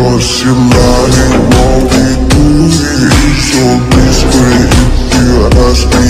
Cause your money won't be doing so please pray if you ask me.